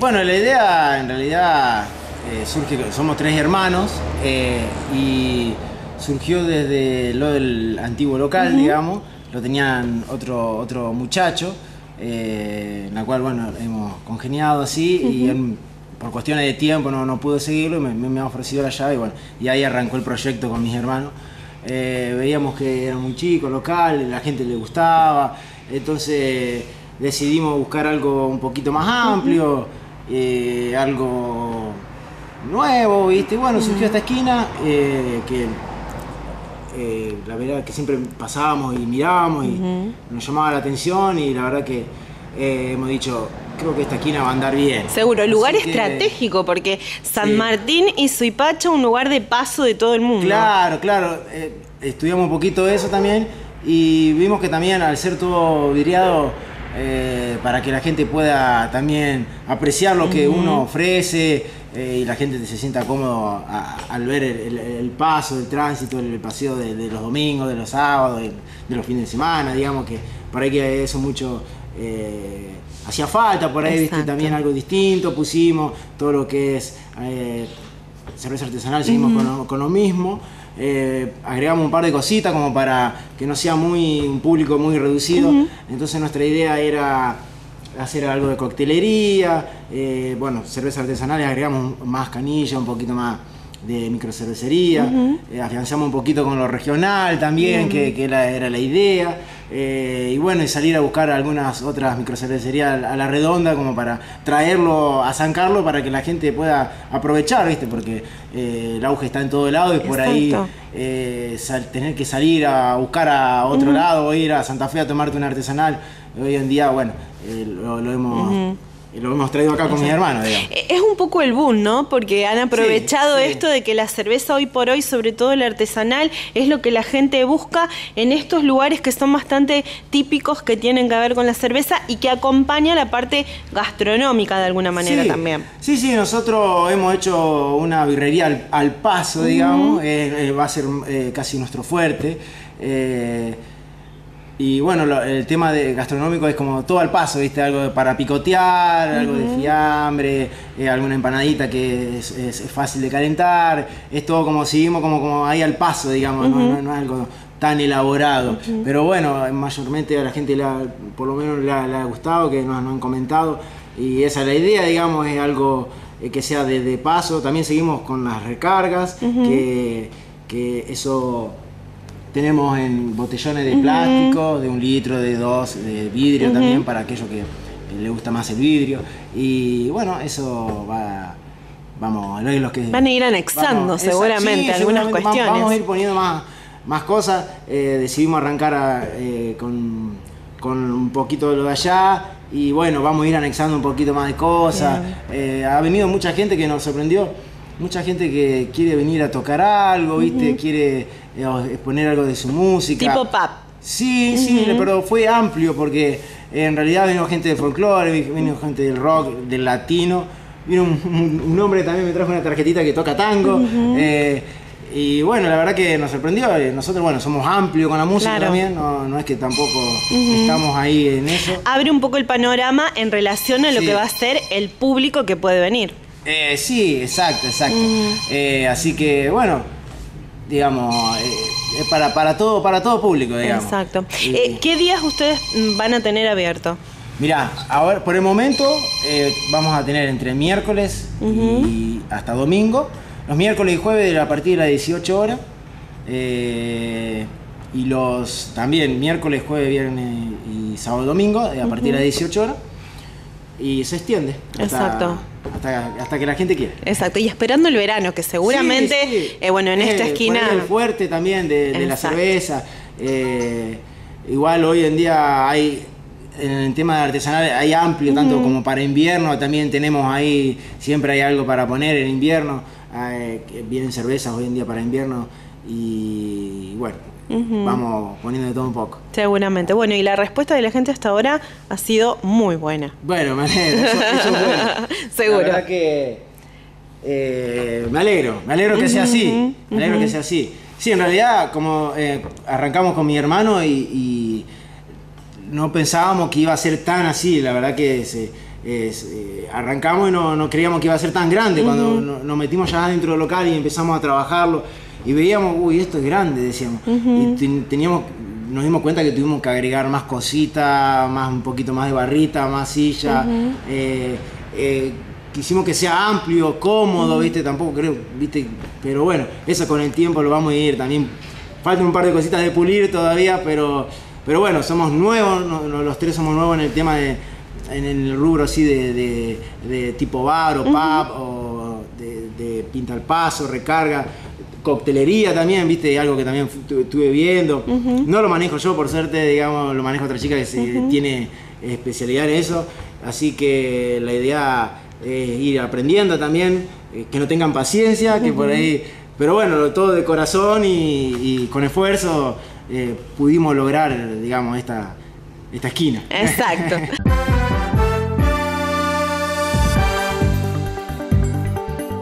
Bueno, la idea en realidad eh, surge, somos tres hermanos eh, y surgió desde lo del antiguo local, digamos, lo tenían otro, otro muchacho, eh, en la cual, bueno, hemos congeniado así y él, por cuestiones de tiempo no, no pudo seguirlo y me, me ha ofrecido la llave y bueno, y ahí arrancó el proyecto con mis hermanos. Eh, veíamos que era muy chico, local, la gente le gustaba, entonces decidimos buscar algo un poquito más amplio, eh, algo nuevo, ¿viste? Bueno, surgió esta esquina eh, que eh, la verdad que siempre pasábamos y mirábamos y nos llamaba la atención y la verdad que eh, hemos dicho, creo que esta esquina va a andar bien. Seguro, lugar Así que- estratégico, porque San Sí. Martín y Suipacha, un lugar de paso de todo el mundo. Claro, claro. eh, estudiamos un poquito eso también y vimos que también al ser todo vidriado, eh, para que la gente pueda también apreciar lo que uno ofrece eh, y la gente se sienta cómodo a- al ver el, el- el paso, el tránsito, el paseo de, de los domingos, de los sábados, de, de los fines de semana, digamos que por ahí que eso mucho eh, hacía falta, por ahí viste también algo distinto, pusimos todo lo que es cerveza artesanal, seguimos con, lo, con lo mismo. Eh, agregamos un par de cositas como para que no sea muy un público muy reducido. Entonces nuestra idea era hacer algo de coctelería, eh, bueno, cerveza artesanal, agregamos más canilla, un poquito más de microcervecería, eh, afianzamos un poquito con lo regional también, que, que era, era la idea, eh, y bueno, y salir a buscar algunas otras microcervecerías a la- redonda como para traerlo a San Carlos para que la gente pueda aprovechar, ¿viste? Porque eh, el auge está en todo lado y por ahí eh, sal- tener que salir a buscar a otro lado o ir a Santa Fe a tomarte un artesanal, hoy en día, bueno, lo, lo hemos, eh, lo hemos traído acá con mis hermanos, digamos. Eh, Es un poco el boom, ¿no? Porque han aprovechado sí. esto de que la cerveza hoy por hoy, sobre todo la artesanal, es lo que la gente busca en estos lugares que son bastante típicos que tienen que ver con la cerveza y que acompaña la parte gastronómica de alguna manera sí, también. Sí, sí, nosotros hemos hecho una birrería al, al paso, digamos, eh, eh, va a ser eh, casi nuestro fuerte. eh, y bueno, lo- el tema de gastronómico es como todo al paso, ¿viste? Algo para picotear, algo de fiambre, eh, alguna empanadita que es, es- es fácil de calentar. Es todo como seguimos como, como ahí al paso, digamos, no, no- no es algo tan elaborado. Pero bueno, mayormente a la gente le ha- por lo menos le ha, le ha gustado, que nos, nos han comentado. Y esa es la idea, digamos, es algo eh, que sea de, de paso. También seguimos con las recargas, que, que eso tenemos en botellones de plástico, de un litro, de dos, de vidrio también, para aquellos que, le gusta más el vidrio. Y bueno, eso va. Vamos, lo- los que. Van a ir anexando, seguramente, algunas seguramente cuestiones. Vamos a ir poniendo más, más cosas. Eh, decidimos arrancar a, eh, con, con un poquito de lo de allá. Y bueno, vamos a ir anexando un poquito más de cosas. Eh, ha venido mucha gente que nos sorprendió. Mucha gente que quiere venir a tocar algo, ¿viste? Quiere eh, exponer algo de su música. Tipo pub. Sí, sí, pero fue amplio porque en realidad vino gente de folclore, vi- vino gente del rock, del latino. Vino un, un- hombre que también me trajo una tarjetita que toca tango. eh, y bueno, la verdad que nos sorprendió. eh, Nosotros, bueno, somos amplios con la música Claro. también. No, no es que tampoco estamos ahí en eso. Abre un poco el panorama en relación a lo Sí. que va a ser el público que puede venir. Eh, sí, exacto, exacto. Eh, así que, bueno, digamos, eh, es para, para, todo, para todo público, digamos. Exacto. Eh, ¿Qué días ustedes van a tener abierto? Mirá, ahora por el momento eh, vamos a tener entre miércoles y hasta domingo. Los miércoles y jueves a partir de las 18 horas. eh, y los también miércoles, jueves, viernes y sábado domingo eh, a partir de las 18 horas. Y se extiende. Hasta, Exacto. Hasta, hasta que la gente quiera. Exacto, y esperando el verano, que seguramente, Sí, sí. eh, bueno, en Eh, esta ahí esquina... el fuerte también de, de la cerveza. eh, igual hoy en día hay, en el tema de artesanal, hay amplio, tanto como para invierno, también tenemos ahí, siempre hay algo para poner en invierno. eh, que vienen cervezas hoy en día para invierno y bueno, vamos poniendo de todo un poco. Seguramente. Bueno, y la respuesta de la gente hasta ahora ha sido muy buena. Bueno, me alegro, eso, eso es bueno. Seguro. La verdad que eh, me alegro, me alegro que sea así, me alegro que sea así. Sí, en realidad, como eh, arrancamos con mi hermano y, y no pensábamos que iba a ser tan así, la verdad que se- eh, arrancamos y no, creíamos que iba a ser tan grande. Cuando nos metimos ya dentro del local y empezamos a trabajarlo y veíamos, uy, esto es grande, decíamos. Y teníamos, nos dimos cuenta que tuvimos que agregar más cositas, más un poquito más de barrita, más silla. Eh, eh, quisimos que sea amplio, cómodo, ¿viste? Tampoco creo, ¿viste? Pero bueno, eso con el tiempo lo vamos a ir. También faltan un par de cositas de pulir todavía, pero, pero bueno, somos nuevos, los tres somos nuevos en el tema de en el rubro así de, tipo bar o pub o de, pinta al paso, recarga, coctelería también, viste, algo que también estuve viendo. No lo manejo yo, por suerte, digamos, lo manejo otra chica que tiene especialidad en eso, así que la idea es ir aprendiendo también, eh, que no tengan paciencia, que por ahí... Pero bueno, todo de corazón y, con esfuerzo eh, pudimos lograr, digamos, esta, esta esquina. Exacto.